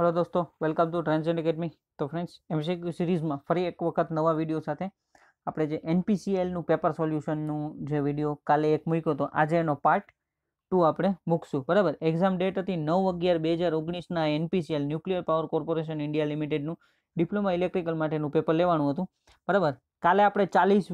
Hello દોસ્તો welcome to ટ્રાન્સજેન્ડ academy તો friends MCQ સિરીઝમાં ફરી એક વખત નવા વીડિયો સાથે આપણે જે એનપીસીએલનું પેપર સોલ્યુશનનું જે વીડિયો કાલે એક મૂક્યો હતો, આજે એનો પાર્ટ ટુ આપણે મૂકશું, બરાબર? એક્ઝામ ડેટ હતી નવ અગિયાર બે હજાર ઓગણીસના NPCL nuclear power corporation India લિમિટેડનું diploma electrical માટેનું પેપર લેવાનું હતું, બરાબર? કાલે આપણે ચાલીસ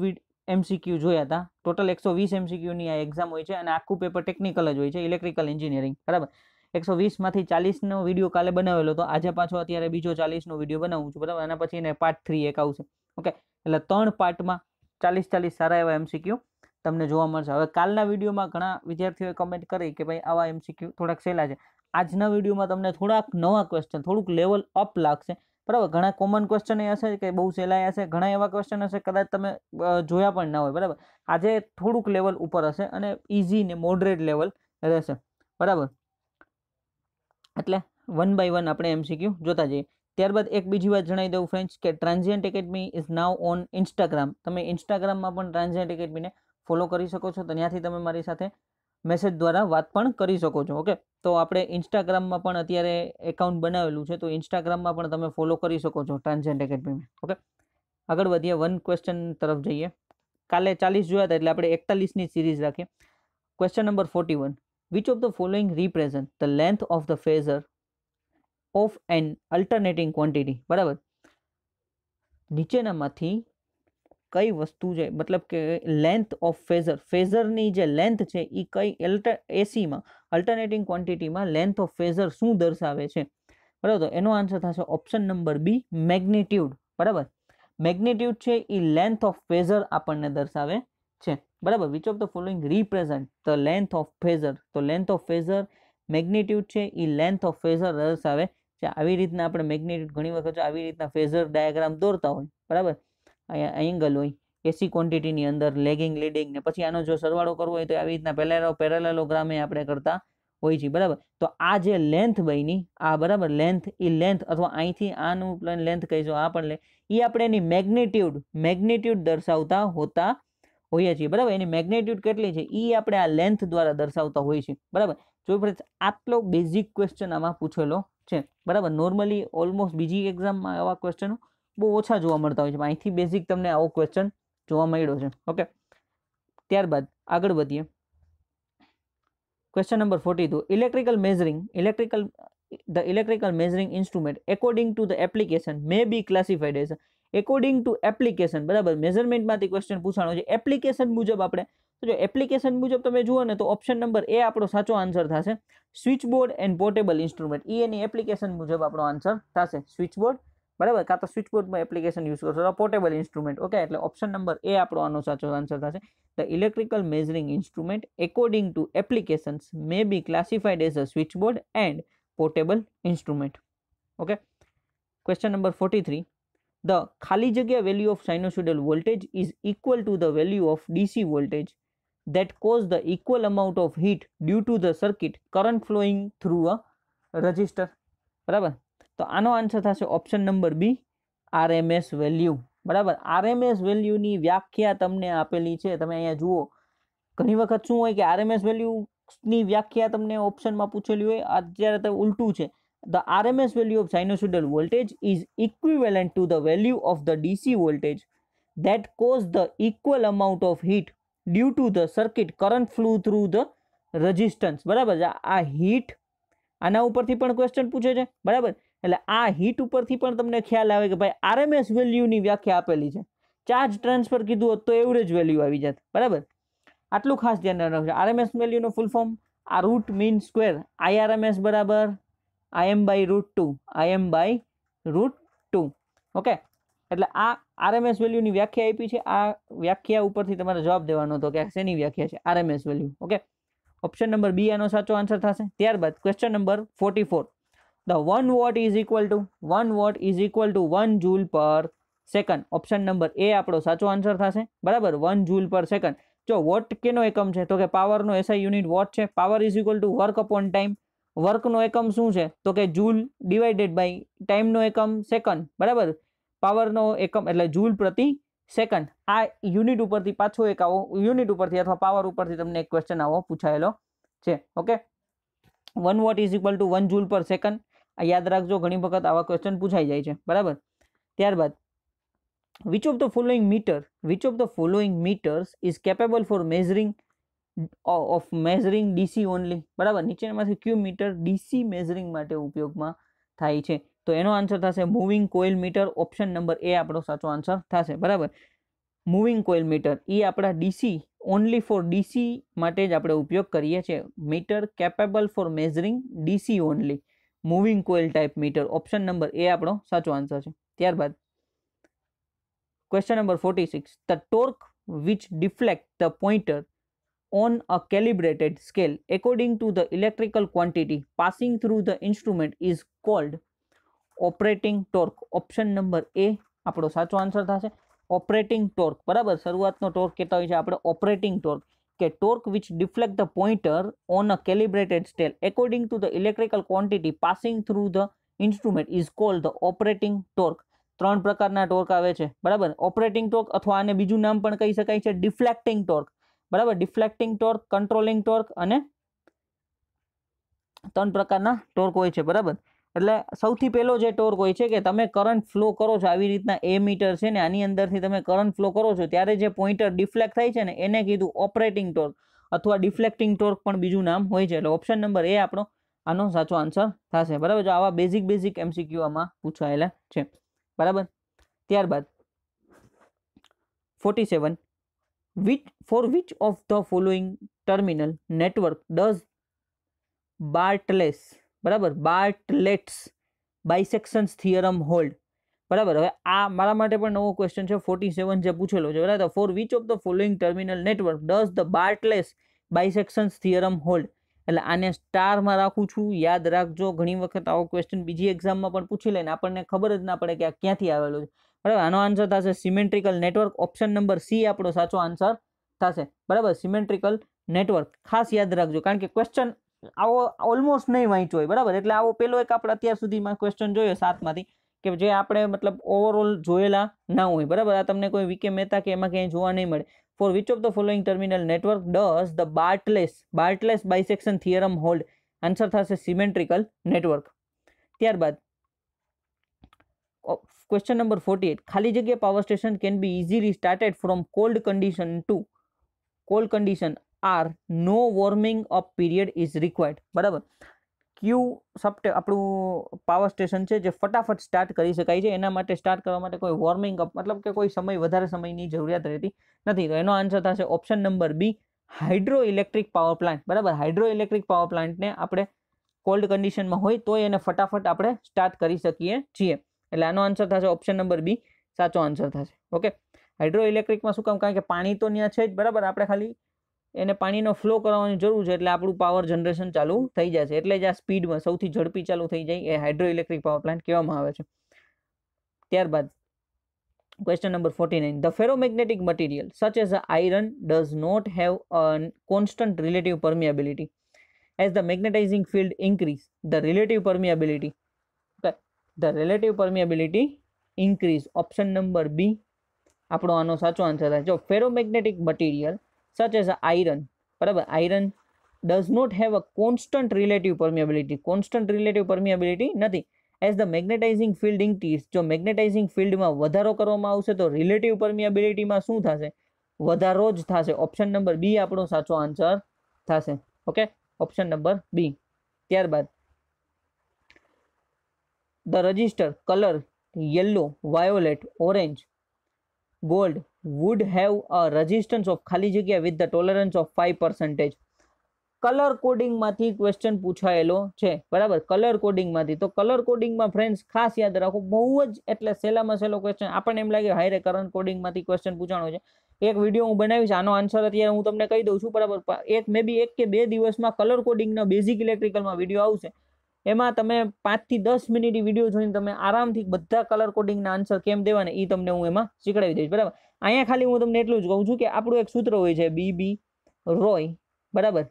એમસીક્યુ જોયા હતા ટોટલ એકસો વીસ એમસીક્યુની આ એક્ઝામ હોય છે અને આખું પેપર ટેકનિકલ જ હોય છે ઇલેક્ટ્રિકલ એન્જિનિયરિંગ બરાબર? એકસો વીસમાંથી ચાલીસનો વીડિયો કાલે બનાવેલો હતો. આજે પાછો અત્યારે બીજો ચાલીસનો વીડિયો બનાવું છું, બરાબર? એના પછી એને પાર્ટ થ્રી એક આવશે. ઓકે એટલે ત્રણ પાર્ટમાં ચાલીસ ચાલીસ સારા એવા એમસીક્યુ તમને જોવા મળશે. હવે કાલના વિડીયોમાં ઘણા વિદ્યાર્થીઓએ કમેન્ટ કરી કે ભાઈ આવા એમસીક્યુ થોડાક સહેલા છે. આજના વિડીયોમાં તમને થોડાક નવા ક્વેશ્ચન થોડુંક લેવલ અપ લાગશે. બરાબર? ઘણા કોમન ક્વેશ્ચન એ હશે કે બહુ સહેલાય હશે, ઘણા એવા ક્વેશ્ચન હશે, કદાચ તમે જોયા પણ ના હોય, બરાબર? આજે થોડુંક લેવલ ઉપર હશે અને ઇઝી ને મોડરેટ લેવલ રહેશે. બરાબર? એટલે વન બાય વન આપણે એમસીક્યુ જોતા જઈએ. ત્યારબાદ એક બીજી વાત જણાવી દઉં ફ્રેન્ડ્સ કે transient academy is now on Instagram તમે ઇન્સ્ટાગ્રામમાં પણ ટ્રાન્ઝિયન્ટ એકેડમીને ફોલો કરી શકો છો, તો ત્યાંથી તમે મારી સાથે મેસેજ દ્વારા વાત પણ કરી શકો છો ઓકે તો આપણે ઇન્સ્ટાગ્રામમાં પણ અત્યારે એકાઉન્ટ બનાવેલું છે, તો ઇન્સ્ટાગ્રામમાં પણ તમે ફોલો કરી શકો છો ટ્રાન્ઝિયન્ટ એકેડમીમાં ઓકે આગળ વધીએ વન ક્વેશ્ચન તરફ જઈએ. કાલે ચાલીસ જોયા હતા, એટલે આપણે એકતાલીસની સિરીઝ રાખીએ. Question number forty one which of the following represent the length of the phasor of an alternating quantity? બરાબર? નીચેનામાંથી કઈ વસ્તુ છે મતલબ કે લેન્થ ઓફ ફેઝર ફેઝરની જે લેન્થ છે એ કઈ એલ્ટર એસીમાં અલ્ટરનેટિંગ ક્વોન્ટિટીમાં લેન્થ ઓફ ફેઝર શું દર્શાવે છે? બરાબર, તો એનો આન્સર થશે ઓપ્શન નંબર બી મેગ્નિટ્યુડ બરાબર? મેગ્નિટ્યુડ છે એ લેન્થ ઓફ ફેઝર આપણને દર્શાવે છે. બરાબર which of the following represent the length of phasor તો લેન્થ ઓફ ફેઝર મેગ્નિટ્યુડ છે એ લેન્થ ઓફ ફેઝર દર્શાવે છે. આવી રીતના આપણે મેગ્નિટ્યુડ ઘણી વખત આવી રીતના ફેઝર ડાયાગ્રામ દોરતા હોય, બરાબર? અહીંયા એંગલ હોય એસી ક્વોન્ટિટીની અંદર લેગિંગ લીડિંગ ને પછી આનો જો સરવાળો કરવો હોય તો આવી રીતના પહેલા પેરેલોગ્રામે આપણે કરતા હોય છે બરાબર? તો આ જે લેન્થ બની, આ બરાબર લેન્થ એ લેન્થ અથવા અહીંથી આનું લેન્થ કહીશું, આ પણ લે એ આપણે એની મેગ્નિટ્યુડ મેગ્નિટ્યુડ દર્શાવતા હોતા હોઈએ છીએ. બરાબર? એની મેગ્નેટ્યુડ કેટલી છે? એ આપણે આ લેન્થ દ્વારા દર્શાવતા હોઈએ છીએ. બરાબર? જો ફ્રેન્ડ્સ, આટલો બેઝિક ક્વેશ્ચન આમાં પૂછેલો છે. બરાબર? નોર્મલી ઓલમોસ્ટ બીજી એક્ઝામમાં આવા ક્વેશ્ચનો બહુ ઓછા જોવા મળતા હોય છે. અહીંથી બેઝિક તમને આવો ક્વેશ્ચન જોવા મળ્યો છે. ઓકે ત્યારબાદ આગળ વધીએ. Question number forty two electrical measuring electrical the electrical measuring instrument according to the application may be classified as according to application બરાબર? મેઝરમેન્ટમાંથી ક્વેશ્ચન પૂછાણો છે. એપ્લિકેશન મુજબ આપણે, તો જો એપ્લિકેશન મુજબ તમે જુઓ ને, તો ઓપ્શન નંબર એ આપણો સાચો આન્સર થશે. Switch board and portable instrument એ એની એપ્લિકેશન મુજબ આપણો આન્સર થશે. સ્વિચ બોર્ડ બરાબર? કાં તો સ્વિચ બોર્ડમાં એપ્લિકેશન યુઝ કરશો પોર્ટેબલ ઇન્સ્ટ્રુમેન્ટ ઓકે એટલે ઓપ્શન નંબર એ આપણો આનો સાચો આન્સર થશે. The electrical measuring instrument according to applications may be classified as a switch board and portable instrument okay question number forty three the khali jagya value of sinusoidal voltage is equal to the value of DC voltage that cause the equal amount of heat due to the circuit current flowing through a resistor બરાબર તો આનો answer થશે option number B RMS value બરાબર RMS વેલ્યુની વ્યાખ્યા તમને આપેલી છે તમે અહીંયા જુઓ ઘણી વખત શું હોય કે આરએમએસ વેલ્યુની વ્યાખ્યા તમને ઓપ્શનમાં પૂછેલી હોય અત્યારે તો ઉલટું છે the RMS value of sinusoidal voltage is equivalent to the value of the DC voltage that caused the equal amount of heat due to the circuit current flow through the resistance. બરાબર આ heat આના ઉપરથી પણ question પૂછે છે. બરાબર? એટલે આ હીટ ઉપરથી પણ તમને ખ્યાલ આવે કે ભાઈ આરએમએસ વેલ્યુની વ્યાખ્યા આપેલી છે. ચાર્જ ટ્રાન્સફર કીધું હોત તો એવરેજ વેલ્યુ આવી જાત. બરાબર? આટલું ખાસ ધ્યાન રાખજો આરએમએસ વેલ્યુનો ફૂલ ફોર્મ આ રૂટ મીન સ્ક્વેર આઈઆરએમએસ બરાબર. I M by root two I M by root two okay એટલે આ આરએમએસ વેલ્યુની વ્યાખ્યા આપી છે. આ વ્યાખ્યા ઉપરથી તમારે જવાબ દેવાનો હતો કે શેની વ્યાખ્યા છે? RMS value okay option number B આનો સાચો આન્સર થશે. ત્યારબાદ question number forty four the one watt is equal to one watt is equal to one joule per second option number A આપણો સાચો આન્સર થશે. બરાબર? વન જૂલ પર સેકન્ડ જો watt કેનો એકમ છે? તો કે પાવરનો એસઆઈ યુનિટ વોટ છે. Power is equal to work upon time વર્કનો એકમ શું છે? તો કે જૂલ ડિવાઇડેડ બાય ટાઈમનો એકમ સેકન્ડ બરાબર? પાવરનો એકમ, એટલે જૂલ પ્રતિ સેકન્ડ આ યુનિટ ઉપરથી પાછો એક આવો યુનિટ ઉપરથી અથવા પાવર ઉપરથી તમને એક ક્વેશ્ચન આવો પૂછાયેલો છે, okay? One watt is equal to one joule per second આ યાદ રાખજો, ઘણી વખત આવા ક્વેશ્ચન પૂછાઈ જાય છે, બરાબર? ત્યારબાદ which of the following meter which of the following meters is capable for measuring of measuring DC only બરાબર? નીચેનામાંથી ક્યુ મીટર ડીસી મેઝરિંગ માટે ઉપયોગમાં થાય છે. તો એનો આન્સર થશે moving coil meter option number A આપણો સાચો આન્સર થશે. બરાબર? મૂવિંગ કોઇલ મીટર એ આપણા ડીસી ઓનલી ફોર ડીસી માટે જ આપણે ઉપયોગ કરીએ છીએ. Meter capable for measuring DC only moving coil type meter option number A આપણો સાચો આન્સર છે. ત્યારબાદ question number forty six the torque which deflect the pointer on a calibrated scale according to the electrical quantity. Passing through the instrument is called operating torque. Option number A આપણો સાચો answer થશે. Operating torque બરાબર? શરૂઆતનો torque કહેતા હોય છે આપણે operating torque કે torque which deflect the pointer on a calibrated scale according to the electrical quantity passing through the instrument is called the operating torque ત્રણ પ્રકારના ટોર્ક આવે છે. બરાબર? ઓપરેટિંગ ટોર્ક અથવા આને બીજું નામ પણ કહી શકાય છે ડિફ્લેક્ટિંગ ટોર્ક બરાબર? ડિફ્લેક્ટિંગ ટોર્ક કંટ્રોલિંગ ટોર્ક અને ત્રણ પ્રકારના ટોર્ક હોય છે, બરાબર? એટલે સૌથી પહેલો જે ટોર્ક હોય છે કે તમે કરંટ ફ્લો કરો છો, આવી રીતના એ મીટર છે ને આની અંદરથી તમે કરંટ ફ્લો કરો છો, ત્યારે જે પોઈન્ટર ડિફ્લેક્ટ થાય છે ને, એને કીધું ઓપરેટિંગ ટોર્ક અથવા ડિફ્લેક્ટિંગ ટોર્ક પણ બીજું નામ હોય છે. એટલે ઓપ્શન નંબર એ આપણો આનો સાચો આન્સર થશે, બરાબર? જો આવા બેઝિક બેઝિક એમસીક્યુ આમાં પૂછાયેલા છે, બરાબર? ત્યારબાદ forty seven which, for which of the following terminal network does Bartlett's, બરાબર? બાર્ટલેટ્સ બાયસેક્શન્સ થિયરમ હોલ્ડ બરાબર? હવે આ મારા માટે પણ નવો ક્વેશ્ચન છે. ફોર્ટી સેવન જે પૂછેલો છે, બરાબર? For which of the following terminal network does the Bartlett's bisection theorem hold એટલે આને સ્ટારમાં રાખું છું. યાદ રાખજો. ઘણી વખત આવો ક્વેશ્ચન બીજી એક્ઝામમાં પણ પૂછી લઈને આપણને ખબર જ ના પડે કે આ ક્યાંથી આવેલો છે. બરાબર? આનો આન્સર થશે symmetrical network option number C આપણો સાચો આન્સર થશે. બરાબર? સિમેન્ટ્રિકલ નેટવર્ક ખાસ યાદ રાખજો, કારણ કે ક્વેશ્ચન આવો ઓલમોસ્ટ નહીં વાંચ્યો હોય, બરાબર? એટલે આવો પેલો એક આપણે અત્યાર સુધીમાં ક્વેશ્ચન જોયો સાતમાંથી, કે જે આપણે મતલબ ઓવરઓલ જોયેલા ના હોય, બરાબર? આ તમને કોઈ વીકે મહેતા કે એમાં ક્યાંય જોવા નહીં મળે. For which of the following terminal network does the Bartlett's Bartlett's bisection theorem hold answer થશે સિમેન્ટ્રિકલ નેટવર્ક ત્યારબાદ ક્વેશ્ચન નંબર ફોર્ટી એટ ખાલી જગ્યા power station can be easily started from cold condition to cold condition are no warming up period is required બરાબર? ક્યુ સપ્ટે આપણું power station છે જે ફટાફટ સ્ટાર્ટ કરી શકાય છે. એના માટે સ્ટાર્ટ કરવા માટે કોઈ વોર્મિંગ અપ મતલબ કે કોઈ સમય, વધારે સમયની જરૂરિયાત રહેતી નથી. તો એનો આન્સર થશે option number B hydro electric power plant બરાબર? હાઇડ્રો ઇલેક્ટ્રિક પાવર પ્લાન્ટને આપણે કોલ્ડ કન્ડિશનમાં હોય તો એને ફટાફટ આપણે સ્ટાર્ટ કરી શકીએ છીએ. એટલે આનો આન્સર થશે ઓપ્શન નંબર બી સાચો આન્સર થશે. ઓકે હાઇડ્રો ઇલેક્ટ્રિકમાં શું કામ? કારણ કે પાણી તો ત્યાં છે જ, બરાબર? આપણે ખાલી એને પાણીનો ફ્લો કરવાની જરૂર છે, એટલે આપણું પાવર જનરેશન ચાલુ થઈ જશે એટલે જ આ સ્પીડમાં સૌથી ઝડપી ચાલુ થઈ જાય એ હાઇડ્રો ઇલેક્ટ્રિક પાવર પ્લાન્ટ કહેવામાં આવે છે. ત્યારબાદ forty nine the ferromagnetic material such as a iron does not have a constant relative permeability as the magnetising field increase the the relative permeability increase option number B આપણો આનો સાચો answer થાય. જો ferromagnetic material such as iron બરાબર? Iron does not have a constant relative permeability constant relative permeability નથી. As the magnetising field increase જો magnetising ફિલ્ડમાં વધારો કરવામાં આવશે, તો રિલેટિવ પરમિએબિલિટીમાં શું થશે? વધારો જ થશે. ઓપ્શન નંબર બી આપણો સાચો આન્સર થશે. ઓકે ઓપ્શન નંબર બી ત્યારબાદ the register color yellow violet orange gold would have a resistance of ખાલી જગ્યા with the tolerance of 5 percentage. Colour કોડિંગમાંથી question પૂછાયેલો છે. બરાબર? કલર કોડિંગમાંથી તો કલર કોડિંગમાં ફ્રેન્ડ્સ ખાસ યાદ રાખો, બહુ જ એટલે સહેલામાં સહેલો ક્વેશ્ચન આપણને એમ લાગે હાયરે કરંટ કોડિંગમાંથી ક્વેશ્ચન પૂછાણો છે. એક વીડિયો હું બનાવીશ, આનો આન્સર અત્યારે હું તમને કહી દઉં છું. બરાબર? એક મે બી એક કે બે દિવસમાં કલર કોડિંગના બેઝિક ઇલેક્ટ્રિકલમાં વીડિયો આવશે. એમાં તમે પાંચથી દસ મિનિટ વીડિયો જોઈને તમે આરામથી બધા કલર કોડિંગના આન્સર કેમ દેવાના એ તમને હું એમાં શીખડાવી દઈશ, બરાબર? અહીંયા ખાલી હું તમને એટલું જ કહું છું કે આપણું એક સૂત્ર હોય છે બી બી રોય બરાબર?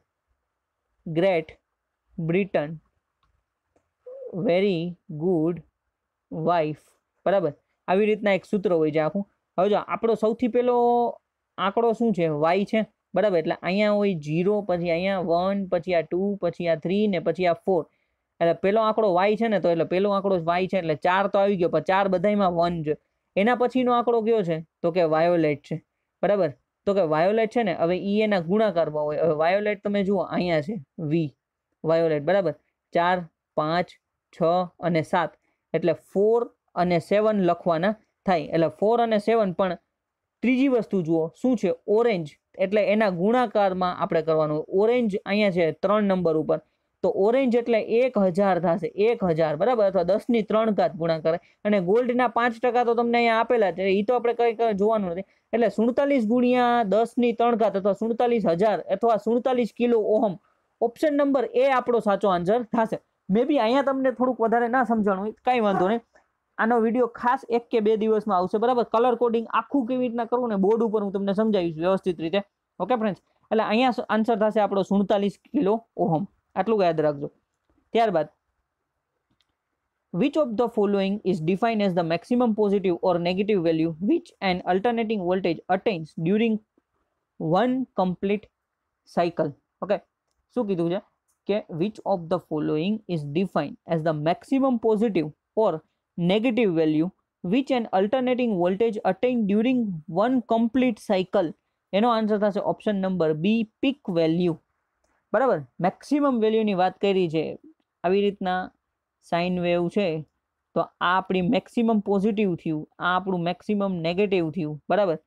Great Britain very good wife બરાબર? આવી રીતના એક સૂત્ર હોય છે આખું. હવે જો, આપણો સૌથી પહેલો આંકડો શું છે? વાય છે, બરાબર? એટલે અહીંયા હોય જીરો પછી અહીંયા વન પછી આ ટુ પછી આ થ્રી ને પછી આ ફોર એટલે પેલો આંકડો વાય છે ને, તો એટલે પેલો આંકડો વાય છે, એટલે ચાર તો આવી ગયો, પણ ચાર બધાયમાં વન છે એના પછીનો આંકડો કયો છે? તો કે વાયોલેટ છે. બરાબર? તો કે વાયોલેટ છે ને, હવે ઈ એના ગુણાકારમાં હોય. હવે વાયોલેટ તમે જુઓ, અહીંયા છે વી વાયોલેટ બરાબર? ચાર, પાંચ, છ અને સાત. એટલે ફોર અને સેવન લખવાના થાય. એટલે ફોર અને સેવન પણ ત્રીજી વસ્તુ જુઓ, શું છે? ઓરેન્જ એટલે એના ગુણાકારમાં આપણે કરવાનું. ઓરેન્જ અહીંયા છે, ત્રણ નંબર ઉપર. તો ઓરેન્જ એટલે એક હજાર થશે, એક હજાર, બરાબર? અથવા દસની ત્રણ ઘાત ગુણાકાર અને ગોલ્ડના પાંચ ટકા તો તમને અહીંયા આપેલા છે એ તો આપણે કંઈ જોવાનું નથી. એટલે સુડતાલીસ ગુણ્યા દસની ત્રણ ઘાત અથવા સુડતાલીસ હજાર અથવા સુડતાલીસ kilo ohm option number A આપણો સાચો આન્સર થશે. મે બી અહીંયા તમને થોડુંક વધારે ના સમજાણું હોય, કાંઈ વાંધો નહીં. આનો વીડિયો ખાસ એક કે બે દિવસમાં આવશે, બરાબર? કલર કોડિંગ આખું કેવી રીતના કરવું ને બોર્ડ ઉપર હું તમને સમજાવીશ વ્યવસ્થિત રીતે. ઓકે ફ્રેન્ડ્સ એટલે અહીંયા આન્સર થશે આપણો સુડતાલીસ કિલો ઓહમ. આટલું યાદ રાખજો ત્યારબાદ which of the following is defined as the maximum positive or negative value which an alternating voltage attains during one complete cycle okay શું કીધું છે કે which of the following is defined as the maximum positive or negative value which an alternating voltage attain during one complete cycle એનો answer થશે option number B peak value બરાબર? Maximum વેલ્યુની વાત કરી છે, આવી રીતના સાઇન વેવ છે, તો આ આપણી મેક્સિમમ પોઝિટિવ થયું, આ આપણું મેક્સિમમ નેગેટિવ થયું, બરાબર?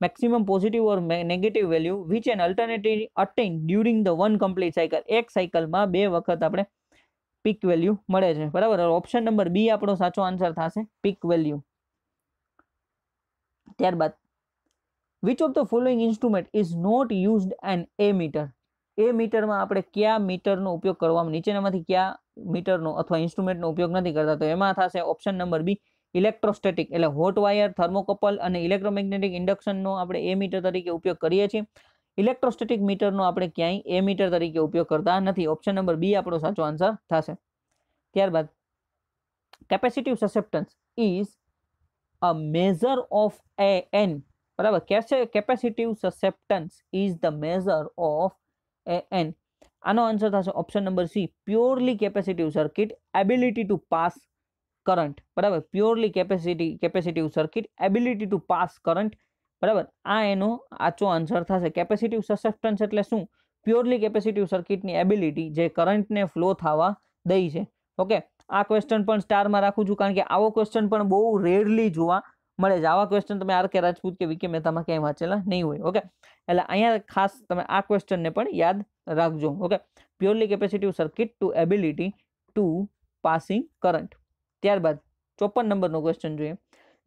Maximum positive or negative value which an alternative attain during the one complete cycle એક સાયકલમાં બે વખત આપણે પીક વેલ્યુ મળે છે, બરાબર? ઓપ્શન નંબર બી આપણો સાચો આન્સર થશે પીક વેલ્યુ ત્યારબાદ which of the following instrument is not used an meter એ મીટરમાં આપણે કયા મીટરનો ઉપયોગ કરવામાં નીચેનામાંથી કયા મીટરનો અથવા ઇન્સ્ટ્રુમેન્ટનો ઉપયોગ નથી કરતા? તો એમાં થશે ઓપ્શન નંબર બી, ઇલેક્ટ્રોસ્ટેટિક. એટલે હોટ વાયર, થર્મોકપલ અને ઇલેક્ટ્રોમેગ્નેટિક ઇન્ડક્શનનો આપણે એ મીટર તરીકે ઉપયોગ કરીએ છીએ. ઇલેક્ટ્રોસ્ટેટિક મીટરનો આપણે ક્યાંય એ મીટર તરીકે ઉપયોગ કરતા નથી. ઓપ્શન નંબર બી આપણો સાચો આન્સર થશે. ત્યારબાદ, capacitive susceptance is a measure of a an. બરાબર? Capacitive susceptance is the measure of a an આનો આન્સર થશે option number C purely capacitive circuit ability to pass current બરાબર? Purely capacity capacitive circuit ability to pass current બરાબર? આ એનો આચો answer થશે. Capacitive સસેપ્ટન્સ એટલે શું? પ્યોરલી કેપેસિટિવ સર્કિટની એબિલિટી જે કરંટને ફ્લો થવા દઈ છે. ઓકે આ ક્વેશ્ચન પણ સ્ટારમાં રાખું છું કારણ કે આવો ક્વેશ્ચન પણ બહુ રેરલી જોવા મળે. છે આવા ક્વેશ્ચન તમે આર કે રાજપૂત કે વીકે મહેતામાં ક્યાંય વાંચેલા નહીં હોય. ઓકે એટલે અહીંયા ખાસ તમે આ ક્વેશ્ચનને પણ યાદ રાખજો. Okay purely capacitive circuit to ability to passing current ત્યારબાદ ચોપન નંબરનો ક્વેશ્ચન જોઈએ.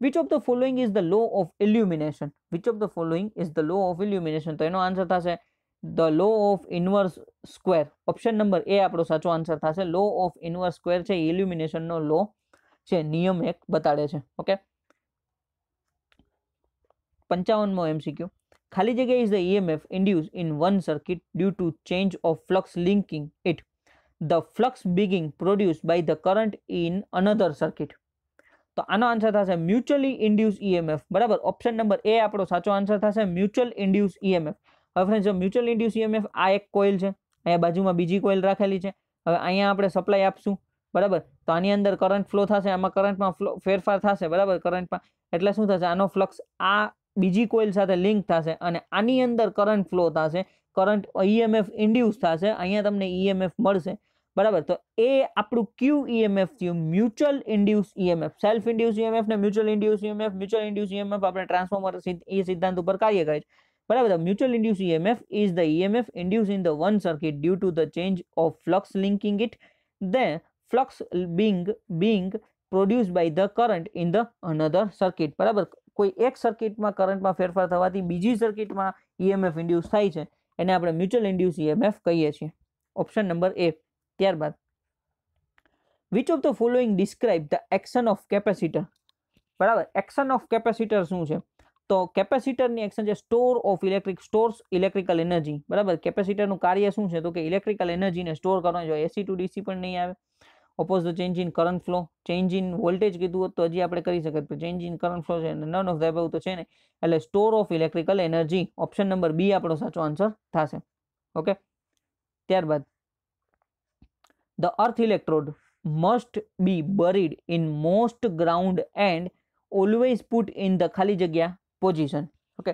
Which of the following is the law of illumination which of the following is the law of illumination તો એનો આન્સર થશે the law of inverse square option number A આપણો સાચો answer થશે. લો ઓફ ઇન્વર્સ સ્ક્વેર છે. ઇલ્યુમિનેશનનો લો છે. નિયમ એક બતાડે છે. ઓકે પંચાવનમો એમસીક્યુ ખાલી જગ્યા is the EMF induce in one circuit due to change of flux linking it the flux being produce by the current in another circuit તો આનો આન્સર થશે મ્યુચ્યુઅલી ઇન્ડ્યુસ ઈએમએફ બરાબર? ઓપ્શન નંબર એ આપણો સાચો answer થશે mutual induce EMF હવે friends જો mutual induce EMF આ એક કોઇલ છે. અહીંયા બાજુમાં બીજી કોઇલ રાખેલી છે. હવે અહીંયા આપણે સપ્લાય આપશું. બરાબર? તો આની અંદર કરંટ ફ્લો થશે. આમાં કરંટમાં ફ્લો ફેરફાર થશે. બરાબર? કરંટમાં એટલે શું થશે? આનો ફ્લક્સ આ બીજી કોઇલ સાથે લિંક થશે અને આની અંદર કરંટ ફ્લો થશે, કરંટ ઈએમએફ ઇન્ડ્યુસ થશે, અહીંયા તમને ઈએમએફ મળશે. બરાબર? તો એ આપણું ક્યુ ઈએમએફ થયું, mutual induce EMF. Self induce EMF ને mutual induce EMF, mutual induce EMF આપણે ટ્રાન્સફોર્મર એ સિદ્ધાંત ઉપર કાર્ય કરે છે. બરાબર? Mutual induce EMF is the EMF induce in the one circuit due to the change of flux linking it they flux being being produce by the current in the another circuit બરાબર? કોઈ એક સર્કિટમાં કરંટમાં ફેરફાર થવાથી બીજી સર્કિટમાં EMF induce થાય છે. એને આપણે મ્યુચ્યુઅલ ઇન્ડ્યુસ ઈએમએફ કહીએ છીએ. ઓપ્શન નંબર એ ત્યારબાદ which of the following describe the action of capacitor બરાબર એક્શન ઓફ કેપેસિટર શું છે? તો કેપેસિટરની એક્શન છે store of electric stores electrical energy બરાબર કેપેસિટરનું કાર્ય શું છે? તો કે ઇલેક્ટ્રિકલ એનર્જીને સ્ટોર કરવાનો જોઈએ એસી ટુ ડીસી પણ નહીં આવે. Oppose the change in current flow change in voltage કીધું હોત તો હજી આપણે કરી શકીએ. તો ચેન્જ ઇન કરંટ ફ્લો છે નન ઓફ ધ એબવ તો છે ને. એટલે store of electrical energy option number B આપણો સાચો આન્સર થશે. ઓકે ત્યારબાદ the earth electrode must be buried in most ground and always put in the ખાલી જગ્યા position okay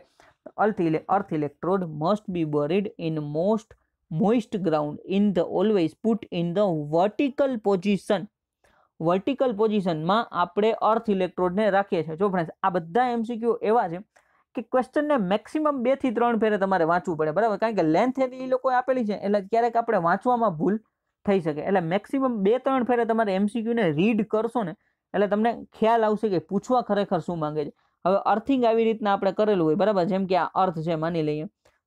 earth ઇલે earth electrode must be buried in most moist ground in the always put in the vertical position vertical પોઝિશનમાં આપણે અર્થ ઇલેક્ટ્રોડને રાખીએ છીએ. જો friends આ બધા MCQ એવા છે કે ક્વેશ્ચનને મેક્સિમમ બેથી ત્રણ ફેરે તમારે વાંચવું પડે, બરાબર? કારણ કે લેન્થ એ લોકોએ આપેલી છે, એટલે ક્યારેક આપણે વાંચવામાં ભૂલ થઈ શકે. એટલે મેક્સિમમ બે ત્રણ ફેરે તમારે એમસીક્યુને રીડ કરશો ને, એટલે તમને ખ્યાલ આવશે કે પૂછવા ખરેખર શું માંગે છે. હવે અર્થિંગ આવી રીતના આપણે કરેલું હોય, બરાબર? જેમ કે આ અર્થ છે, માની લઈએ.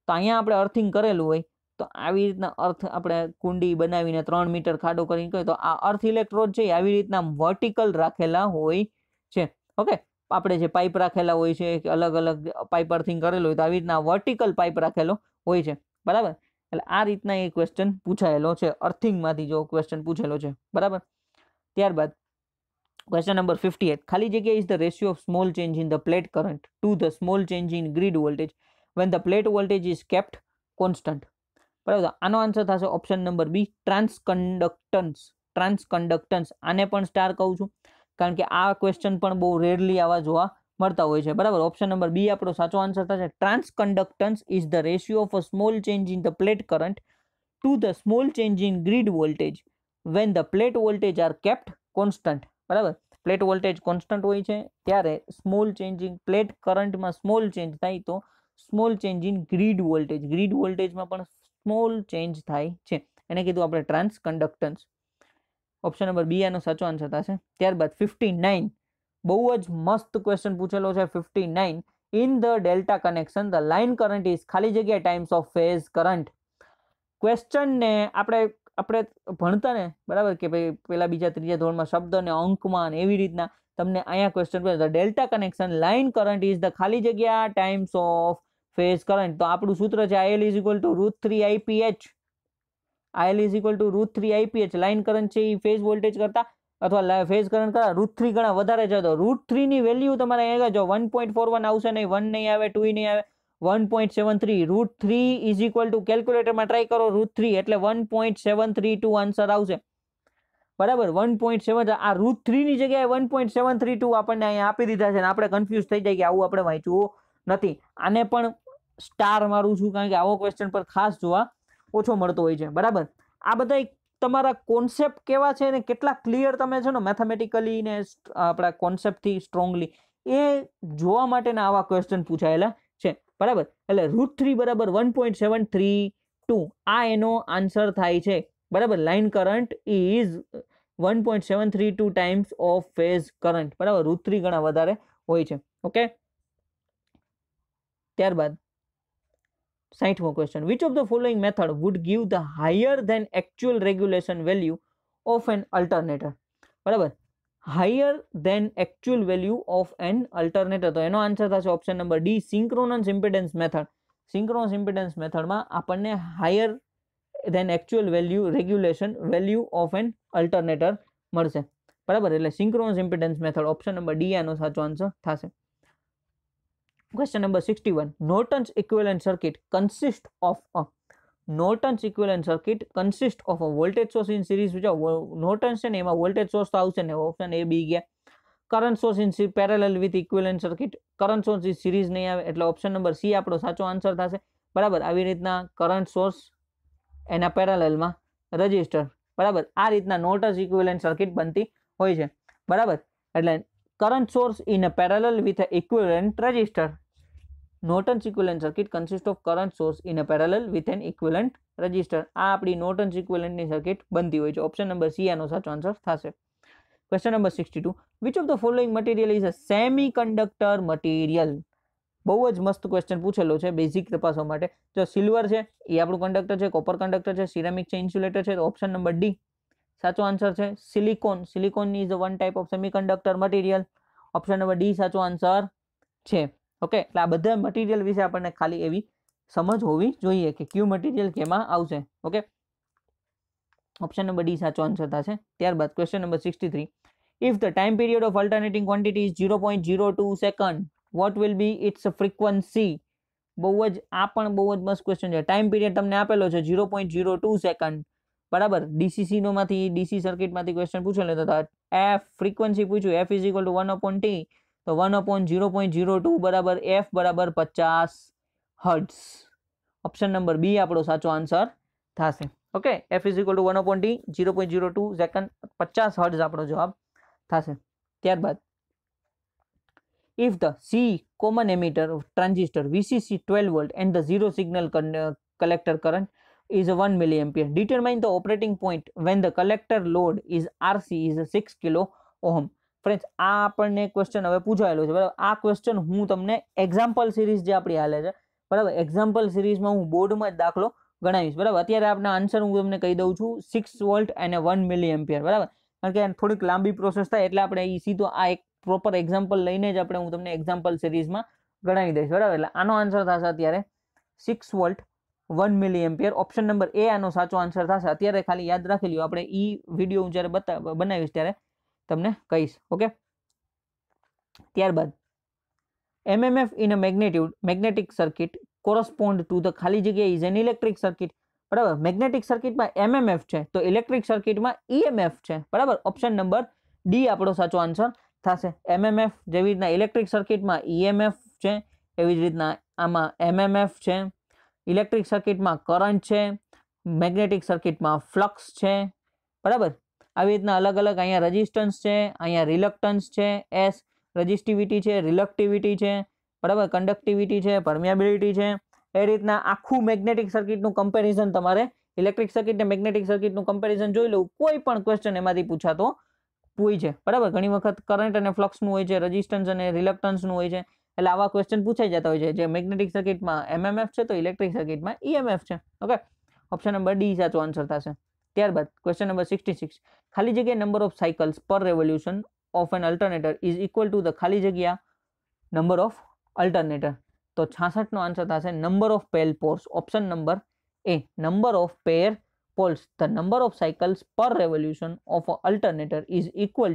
તો અહીંયા આપણે અર્થિંગ કરેલું હોય તો આવી રીતના અર્થ આપણે કુંડી બનાવીને ત્રણ મીટર ખાડો કરીને કહીએ તો આ અર્થ ઇલેક્ટ્રોડ છે આવી રીતના વર્ટિકલ રાખેલા હોય છે. ઓકે આપણે જે પાઇપ રાખેલા હોય છે, કે અલગ અલગ પાઇપ અર્થિંગ કરેલું હોય તો આવી રીતના વર્ટિકલ પાઇપ રાખેલો હોય છે. બરાબર? એટલે આ રીતના એ ક્વેશ્ચન પૂછાયેલો છે અર્થિંગમાંથી જો ક્વેશ્ચન પૂછેલો છે. બરાબર? ત્યારબાદ ક્વેશ્ચન નંબર ફિફ્ટી એટ ખાલી જગ્યા is the ratio of small change in the plate current to the small change in grid voltage when the plate voltage is kept constant બરાબર આનો આન્સર થશે option number B transconductance transconductance આને પણ star કહું છું. કારણ કે આ ક્વેશ્ચન પણ બહુ રેરલી આવા જોવા મળતા હોય છે. બરાબર? ઓપ્શન નંબર બી આપણો સાચો આન્સર થશે. Transconductance is the ratio of a small change in the plate current to the small change in grid voltage when the plate voltage are kept constant બરાબર? પ્લેટ વોલ્ટેજ કોન્સ્ટન્ટ હોય છે. ત્યારે small changing plate કરંટમાં small change થાય તો small change in grid voltage grid વોલ્ટેજમાં પણ small change થાય છે. એને કીધું આપણે transconductance option number B આનો સાચો આન્સર થશે. ત્યારબાદ ફિફ્ટી નાઇન બહુ જ મસ્ત ક્વેશ્ચન પૂછેલો છે fifty nine in the delta connection the line current is ખાલી જગ્યા ટાઈમ્સ ઓફ ફેઝ કરંટ ક્વેશ્ચનને આપણે આપણે ભણતા ને, બરાબર? કે ભાઈ પેલા બીજા ત્રીજા ધોરણમાં શબ્દ ને અંકમાં એવી રીતના તમને અહીંયા question the delta connection line current is the ખાલી જગ્યા ટાઈમ્સ ઓફ ફેઝ કરંટ તો આપણું સૂત્ર છે IL is equal to root three IPH IL is equal to root three IPH line current છે એ ફેઝ વોલ્ટેજ કરતા અથવા ફેઝ કરંટ કરતા રૂટ થ્રી ઘણા વધારે છે. તો રૂટ થ્રીની વેલ્યુ તમારે અહીંયા જો વન પોઈન્ટ ફોર વન આવશે નહીં વન નહીં આવે ટુ નહીં આવે one point seven three root three is equal to કેલ્ક્યુલેટરમાં try કરો રૂટ થ્રી એટલે one point seven three two answer આવશે. બરાબર? વન પોઈન્ટ સેવન આ રૂટ થ્રીની જગ્યાએ one point seven three two આપણને અહીંયા આપી દીધા છે ને આપણે કન્ફ્યુઝ થઈ જાય કે આવું આપણે વાંચવું નથી. આને પણ સ્ટાર મારું છું કારણ કે આવો ક્વેશ્ચન પર ખાસ જોવા ઓછો મળતો હોય છે. બરાબર? આ બધા તમારા કોન્સેપ્ટ કેવા છે ને કેટલા ક્લિયર તમે છે ને મેથેમેટિકલી ને આપણા કોન્સેપ્ટથી સ્ટ્રોંગલી એ જોવા માટેના આવા ક્વેશ્ચન પૂછાયેલા છે. બરાબર? એટલે રૂટ થ્રી બરાબર one point seven three two આ એનો આન્સર થાય છે. બરાબર? Line current is one point seven three two times of phase current બરાબર? રૂટ થ્રી ઘણા વધારે હોય છે. ઓકે ત્યારબાદ સાઠમો question which of the following method would give the higher than actual regulation value of an alternator બરાબર? Higher than actual value of an alternator તો એનો answer થશે option number D synchronous impedance method synchronous impedance મેથડમાં આપણને higher than actual value regulation value of an alternator મળશે. બરાબર? એટલે synchronous impedance method option number D આનો સાચો આન્સર થશે. Question number 61. Norton's equivalent circuit consist of a Norton's equivalent circuit consist of a voltage source in series જો Norton's છે ને, એમાં વોલ્ટેજ સોર્સ તો આવશે ને ઓપ્શન એ બી ગયા current source in parallel with equivalent circuit current source in series નહીં આવે, એટલે ઓપ્શન નંબર સી આપણો સાચો આન્સર થશે. બરાબર? આવી રીતના કરંટ સોર્સ એના પેરેલલમાં રજિસ્ટર બરાબર? આ રીતના નોટસ ઇક્વેલન્ટ સર્કિટ બનતી હોય છે. બરાબર? એટલે current source in a parallel with a equivalent resistor. Norton's equivalent circuit consists of current source in a parallel with an equivalent resistor. આ આપણી નોર્ટન્સ ઇક્વિવેલન્ટની સર્કિટ બનતી હોય છે. ઓપ્શન નંબર સી આનો સાચો આન્સર થશે. Question number sixty two which of the following material is a semiconductor material બહુ જ મસ્ત ક્વેશ્ચન પૂછેલો છે બેઝિક તપાસવા માટે. જો સિલ્વર છે, એ આપણું કંડક્ટર છે કોપર કંડક્ટર છે સિરામિક છે ઇન્સ્યુલેટર છે, તો ઓપ્શન નંબર ડી સાચો આન્સર છે silicon silicon is one type of semiconductor material option number D સાચો આન્સર છે. ઓકે એટલે આ બધા મટીરિયલ વિશે આપણને ખાલી એવી સમજ હોવી જોઈએ કે કયું મટીરિયલ કેમાં આવશે. ઓકે ઓપ્શન નંબર ડી સાચો આન્સર થશે. ત્યારબાદ question number sixty three if the time period of alternating quantity is zero point zero two second what will be its frequency બહુ જ, આ પણ બહુ જ મસ્ત ક્વેશ્ચન છે. ટાઈમ પીરિયડ તમને આપેલો છે zero point zero two second બરાબર. ડીસીસી નો માંથી ડીસી સર્કિટમાંથી ક્વેશ્ચન પૂછેલો તો એફ ફ્રીક્વન્સી પૂછ્યું. F is equal to one upon T તો one upon zero point zero two બરાબર એફ બરાબર પચાસ હર્ટ્સ ઓપ્શન નંબર બી આપણો સાચો આન્સર થશે. Okay F is equal to one upon T zero point zero two second પચાસ hertz આપણો જવાબ થશે. ત્યારબાદ, if the C common emitter transistor transistor VCC 12 volt and the zero signal collector current is a 1 milliampere. Determine the operating point when the collector load is RC is a 6 kilo ohm. Friends આ આપણને question હવે પૂછાયેલો છે. બરાબર? આ question હું તમને example series જે આપણી હાલે છે, બરાબર? એક્ઝામ્પલ સિરીઝમાં હું બોર્ડમાં જ દાખલો ગણાવીશ. બરાબર? અત્યારે આપણા આન્સર હું તમને કહી દઉં છું સિક્સ વોલ્ટ અને વન મિલી એમ્પિયર બરાબર? કારણ કે થોડીક લાંબી પ્રોસેસ થાય એટલે આપણે એ સીધો આ એક પ્રોપર એક્ઝામ્પલ લઈને જ આપણે હું તમને એક્ઝામ્પલ સિરીઝમાં ગણાવી દઈશ. બરાબર? એટલે આનો આન્સર થશે અત્યારે six volt one milli ampere option number A આનો સાચો આન્સર થશે. અત્યારે ખાલી યાદ રાખી લ્યો. આપણે ઈ વીડિયો હું જ્યારે બતા, બનાવીશ ત્યારે તમને કહીશ. ઓકે ત્યારબાદ MMF in a magnitude magnetic circuit correspond to the ખાલી જગ્યા ઇઝ એન ઇલેક્ટ્રિક સર્કિટ બરાબર? મેગ્નેટિક સર્કિટમાં એમએમએફ છે, તો ઇલેક્ટ્રિક સર્કિટમાં ઈએમએફ છે. બરાબર? ઓપ્શન નંબર ડી આપણો સાચો આન્સર થશે. એમએમએફ જેવી રીતના ઇલેક્ટ્રિક સર્કિટમાં ઈએમએફ છે, એવી જ રીતના આમાં એમએમએફ છે. ઇલેક્ટ્રિક સર્કિટમાં કરંટ છે, મેગ્નેટિક સર્કિટમાં ફ્લક્સ છે, બરાબર? આવી રીતના અલગ અલગ અહીંયા રજિસ્ટન્સ છે, અહીંયા રિલક્ટન્સ છે એસ રજિસ્ટિવિટી છે રિલક્ટિવિટી છે, બરાબર? કન્ડક્ટિવિટી છે પરમિયાબિલિટી છે. એ રીતના આખું મેગ્નેટિક સર્કિટનું કમ્પેરિઝન તમારે ઇલેક્ટ્રિક સર્કિટ ને મેગ્નેટિક સર્કિટનું કમ્પેરિઝન જોઈ લઉં. કોઈ પણ ક્વેશ્ચન એમાંથી પૂછાતો હોય છે, બરાબર? ઘણી વખત કરંટ અને ફ્લક્સનું હોય છે રજિસ્ટન્સ અને રિલક્ટન્સનું હોય છે. એટલે આવા ક્વેશ્ચન પૂછાઈ જતા હોય છે. જે મેગ્નેટિક સર્કિટમાં એમએમએફ છે, તો ઇલેક્ટ્રિક સર્કિટમાં ઈએમએફ છે. ઓકે ઓપ્શન નંબર ડી સાચો આન્સર થશે. ત્યારબાદ ક્વેશ્ચન નંબર સિક્સટી સિક્સ ખાલી જગ્યા number of cycles per revolution of an alternator is equal to the ખાલી જગ્યા નંબર ઓફ અલ્ટરનેટર તો છાસઠનો આન્સર થશે number of pair poles option number A number of pair poles the number of cycles per revolution of alternator is equal equal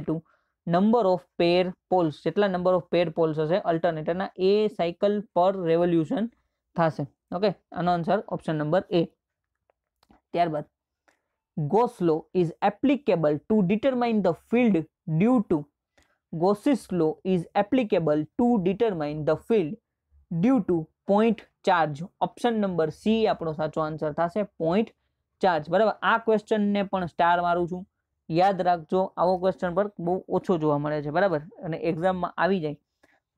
number of pair poles જેટલા number of pair poles હશે alternator ના એ cycle per revolution થશે okay આનો answer option number A ત્યારબાદ law is applicable to determine the field due to Gauss's law is applicable to determine the field due to point charge option number C આપણો સાચો answer થશે point charge બરાબર આ ક્વેશ્ચનને પણ star મારું છું યાદ રાખજો, આવો ક્વેશ્ચન પર બહુ ઓછો જોવા મળે છે, બરાબર? અને એક્ઝામમાં આવી જાય,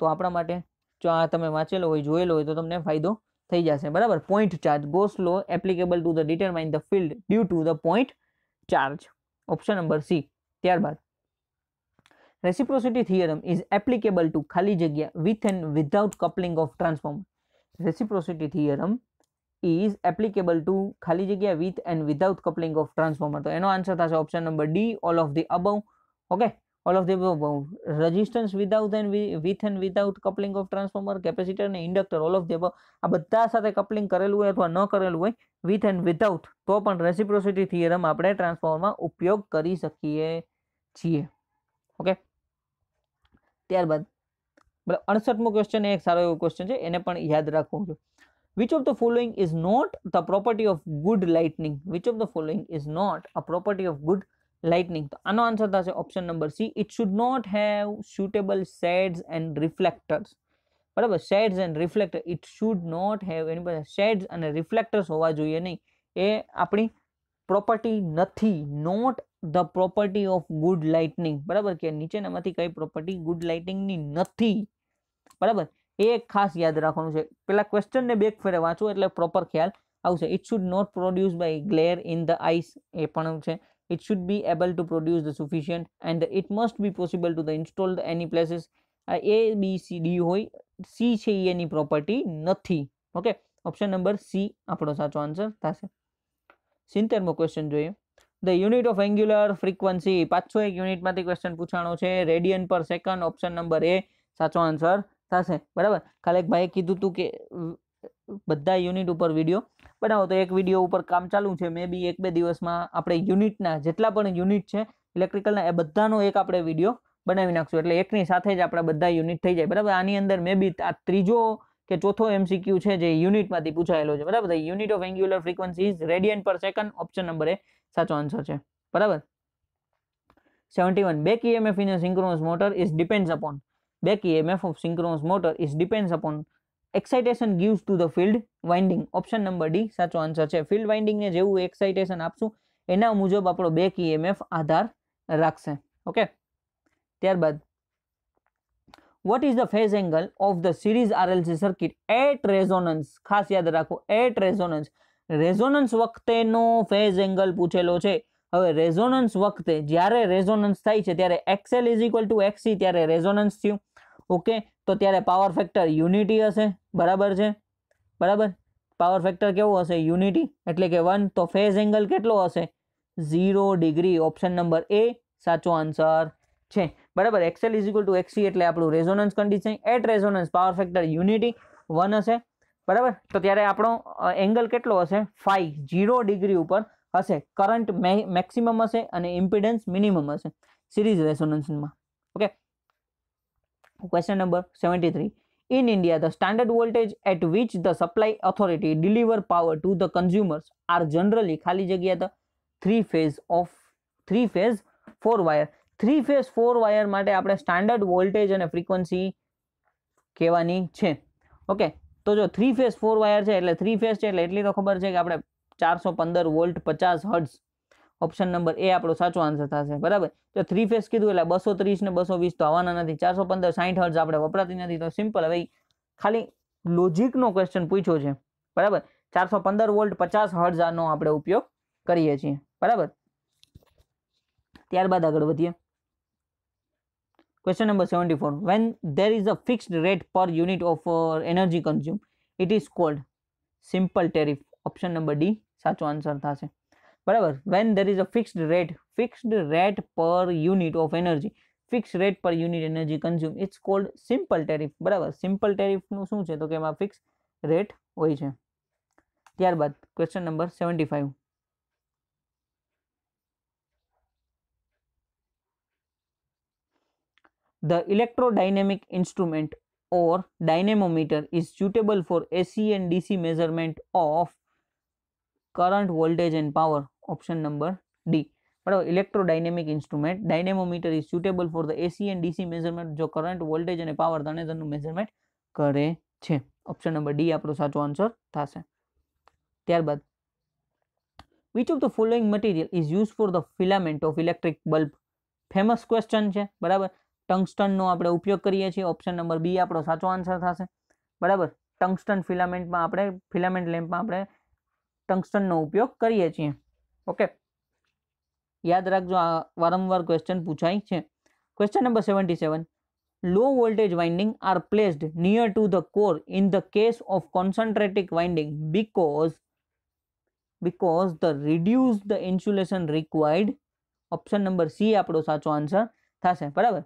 તો આપણા માટે જો આ તમે વાંચેલો હોય, જોયેલો હોય, તો તમને ફાયદો થઈ જશે, બરાબર? Point charge Gauss law applicable to the determine the field due to the point charge option number C ત્યારબાદ. Reciprocity theorem is applicable to ખાલી જગ્યા with and without coupling of transformer reciprocity theorem is applicable to ખાલી જગ્યા with and without coupling of transformer તો એનો answer થશે option number D all of the above okay all of the above resistance without and with and without coupling of transformer capacitor અને inductor all of the above આ બધા સાથે coupling કરેલું હોય અથવા ન કરેલું હોય વિથ એન્ડ વિધાઉટ તો પણ રેસિપ્રોસિટી થિયરમ આપણે ટ્રાન્સફોર્મરમાં ઉપયોગ કરી શકીએ છીએ. ઓકે ત્યારબાદ બરાબર અડસઠમો ક્વેશ્ચન એ એક સારો એવો ક્વેશ્ચન છે, એને પણ યાદ રાખવું છે which of the following is not the property of good lightning? Which of the following is not a property of good lightning? તો આનો આન્સર થશે option number C it should not have suitable shades and reflectors. બરાબર? Shades and reflector it should not have એની પાસે shades અને રિફ્લેક્ટર્સ હોવા જોઈએ નહીં. એ આપણી પ્રોપર્ટી નથી. Not the property of good lightning બરાબર? કે નીચેનામાંથી કઈ પ્રોપર્ટી ગુડ લાઇટિંગની નથી. બરાબર? એ ખાસ યાદ રાખવાનું છે. પેલા ક્વેશ્ચનને બેક ફેરે વાંચો એટલે પ્રોપર ખ્યાલ આવશે. It should not produce by glare in the eyes એ પણ છે. It should be able to produce the sufficient and it must be possible to the install the any places A B C D હોય. C છે એ એની property નથી. Okay option number C આપણો સાચો answer થશે. સિત્તેરમો ક્વેશ્ચન જોઈએ. The unit of angular frequency પાછો એક યુનિટમાંથી ક્વેશ્ચન પૂછાણો છે. Radian per second option number A સાચો આન્સર થશે. બરાબર? ખાલી એક ભાઈએ કીધું હતું કે બધા યુનિટ ઉપર વીડિયો બનાવો. તો એક વીડિયો ઉપર કામ ચાલુ છે. મે બી એક બે દિવસમાં આપણે યુનિટના જેટલા પણ યુનિટ છે, ઇલેક્ટ્રિકલના, એ બધાનો એક આપણે વીડિયો બનાવી નાખશું. એટલે એકની સાથે જ આપણા બધા યુનિટ થઈ જાય. બરાબર? આની અંદર મે બી આ ત્રીજો કે ચોથો એમસીક્યુ છે જે યુનિટમાંથી પૂછાયેલો છે. બરાબર? Unit of angular frequency radian per second option number A સાચો આન્સર છે. બરાબર? Seventy one back EMF in a synchronous motor is depends upon back EMF of synchronous motor is depends upon excitation gives to the field winding option number D સાચો answer છે. Field વાઇન્ડિંગને જેવું excitation આપશું, એના મુજબ આપણો back EMF આધાર રાખશે. Okay ત્યારબાદ what is the phase angle of the series RLC circuit at resonance ખાસ યાદ રાખો એટ રેઝોનન્સ રેઝોનન્સ વખતેનો ફેઝ એંગલ પૂછેલો છે. હવે રેઝોનન્સ વખતે જ્યારે રેઝોનન્સ થાય છે, ત્યારે XL is equal to XC ત્યારે રેઝોનન્સ થયું. ઓકે તો ત્યારે પાવર ફેક્ટર યુનિટી હશે. બરાબર છે? બરાબર? પાવર ફેક્ટર કેવું હશે? યુનિટી એટલે કે વન તો ફેઝ એંગલ કેટલો હશે? Zero degree option number A સાચો આન્સર છે. બરાબર? XL is equal to XC એટલે આપણું resonance condition at resonance power factor unity one હશે. બરાબર? તો ત્યારે આપણો એંગલ કેટલો હશે? ફાઈ ઝીરો ડિગ્રી ઉપર હશે. કરંટ મેક્સિમમ હશે અને ઇમ્પિડન્સ મિનિમમ હશે. Series રેઝોનન્સમાં okay question number seventy in India the standard voltage at which the supply authority deliver power to the consumers are generally ખાલી જગ્યા the three phase of three phase four wire three phase four wire માટે આપણે standard voltage અને frequency કહેવાની છે. Okay તો જો three phase four wire છે, એટલે થ્રી ફેઝ છે, એટલે એટલી તો ખબર છે કે આપણે ચારસો પંદર વોલ્ટ પચાસ હર્ટ્સ ઓપ્શન નંબર એ આપણો સાચો આન્સર થશે બરાબર? તો થ્રી ફેઝ કીધું એટલે બસો ત્રીસ ને બસો વીસ તો આવવાના નથી. ચારસો પંદર સાઠ હર્ટ્સ આપણે વપરાતી નથી. તો સિમ્પલ હવે ખાલી લોજિકનો ક્વેશ્ચન પૂછ્યો છે બરાબર? ચારસો પંદર વોલ્ટ પચાસ હર્ટ્સ આનો આપણે ઉપયોગ કરીએ છીએ બરાબર? ત્યારબાદ આગળ વધીએ. Question number 74. When there is a fixed rate per unit of uh, energy consumed, it is called simple tariff. Option number D. સાચો આન્સર થશે બરાબર when there is a fixed rate fixed rate per unit of energy fixed rate per unit energy consumed it's called simple tariff બરાબર simple tariff નું શું છે તો કે એમાં ફિક્સ રેટ હોય છે ત્યારબાદ question number seventy five The electrodynamic instrument or dynamometer is suitable for AC and DC measurement of current, voltage and power. Option number D. બરાબર electrodynamic instrument dynamometer is suitable for the AC and DC measurement જો current voltage અને power ત્રણેયનું measurement કરે છે option number D આપણો સાચો answer થશે ત્યારબાદ which of the following material is use for the filament of electric bulb famous question છે બરાબર? ટંગસ્ટનનો આપણે ઉપયોગ કરીએ છીએ ઓપ્શન નંબર બી આપણો સાચો આન્સર થશે બરાબર? ટંગસ્ટન ફિલામેન્ટમાં આપણે ફિલામેન્ટ લેમ્પમાં આપણે ટંગસ્ટનનો ઉપયોગ કરીએ છીએ. ઓકે. યાદ રાખજો, આ વારંવાર ક્વેશ્ચન પૂછાય છે. Question number seventy seven low voltage winding are placed near to the core in the case of concentric winding because because the reduce the insulation required option number C આપણો સાચો answer થશે. બરાબર?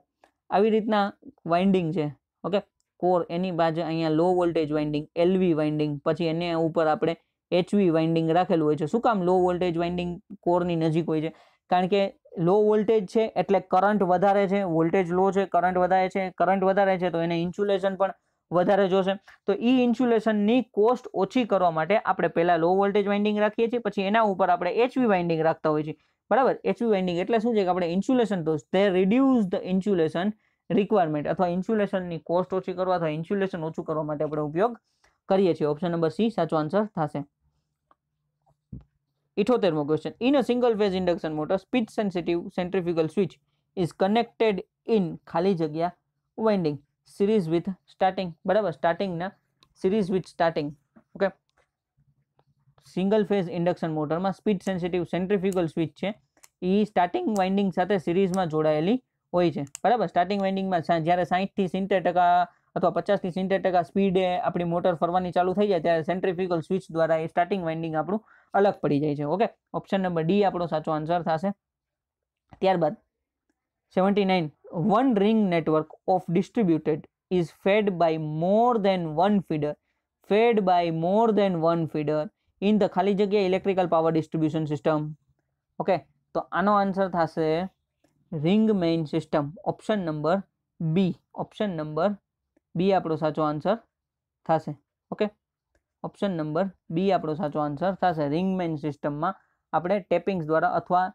આવી રીતના winding છે. Okay? Core એની બાજુ અહીંયા low voltage winding LV winding પછી એને ઉપર આપણે એચવી વાઇન્ડિંગ રાખેલું હોય છે. શું કામ લો વોલ્ટેજ વાઇન્ડિંગ કોરની નજીક હોય છે? કારણ કે લો વોલ્ટેજ છે એટલે કરંટ વધારે છે વોલ્ટેજ લો છે કરંટ વધારે છે કરંટ વધારે છે, તો એને ઇન્સ્યુલેશન પણ વધારે જોશે. તો ઈ ઇન્સ્યુલેશનની કોસ્ટ ઓછી કરવા માટે આપણે પહેલાં લો વોલ્ટેજ વાઇન્ડિંગ રાખીએ છીએ, પછી એના ઉપર આપણે એચવી વાઇન્ડિંગ રાખતા હોઈએ છીએ. બરાબર? એચવી વાઇન્ડિંગ એટલે શું છે કે આપણે ઇન્સ્યુલેશન તો તે રિડ્યુસ ધ ઇન્સ્યુલેશન રિક્વાયરમેન્ટ અથવા ઇન્સ્યુલેશનની કોસ્ટ ઓછી કરવા અથવા ઇન્સ્યુલેશન ઓછું કરવા માટે આપણે ઉપયોગ કરીએ છીએ. ઓપ્શન નંબર સી સાચો આન્સર થશે. ઇઠોતેરમો question in a single phase induction motor speed sensitive centrifugal switch is connected in ખાલી જગ્યા વાઇન્ડિંગ સિરીઝ વિથ સ્ટાર્ટિંગ બરાબર? સ્ટાર્ટિંગના series with starting okay single phase induction મોટરમાં સ્પીડ સેન્સિટિવ સેન્ટ્રિફ્યુગલ સ્વિચ છે. એ starting winding સાથે સિરીઝમાં જોડાયેલી હોય છે. બરાબર? સ્ટાર્ટિંગ વાઇન્ડિંગમાં જ્યારે સાહીઠથી સિત્તેર ટકા અથવા પચાસથી સિત્તેર ટકા સ્પીડે આપણી મોટર ફરવાની ચાલુ થઈ જાય ત્યારે સેન્ટ્રીફિકલ સ્વિચ દ્વારા એ સ્ટાર્ટિંગ વાઇન્ડિંગ આપણું અલગ પડી જાય છે. ઓકે ઓપ્શન નંબર ડી આપણો સાચો આન્સર થશે. ત્યારબાદ seventy nine one ring network of distributed is fed by more than one feeder fed by more than one feeder in the ખાલી જગ્યા electrical power distribution system okay તો આનો answer થશે ring main system option number B option number B આપણો સાચો answer થશે okay option number B આપણો સાચો આન્સર થશે રિંગ મેઇન સિસ્ટમમાં આપણે ટેપિંગ્સ દ્વારા અથવા